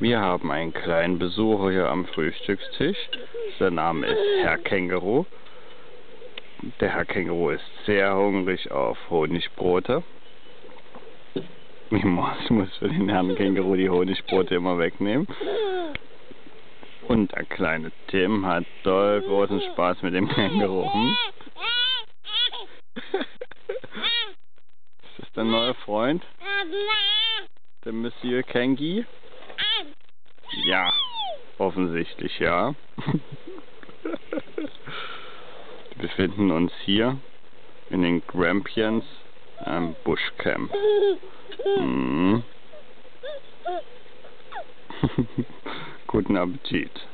Wir haben einen kleinen Besucher hier am Frühstückstisch. Sein Name ist Herr Känguru. Der Herr Känguru ist sehr hungrig auf Honigbrote. Ich muss, für den Herrn Känguru die Honigbrote immer wegnehmen. Und der kleine Tim hat doll großen Spaß mit dem Känguru. Hm? Ist das dein neuer Freund? Der Monsieur Kengi? Ja, offensichtlich ja. Wir befinden uns hier in den Grampians am Bushcamp. Mhm. Guten Appetit.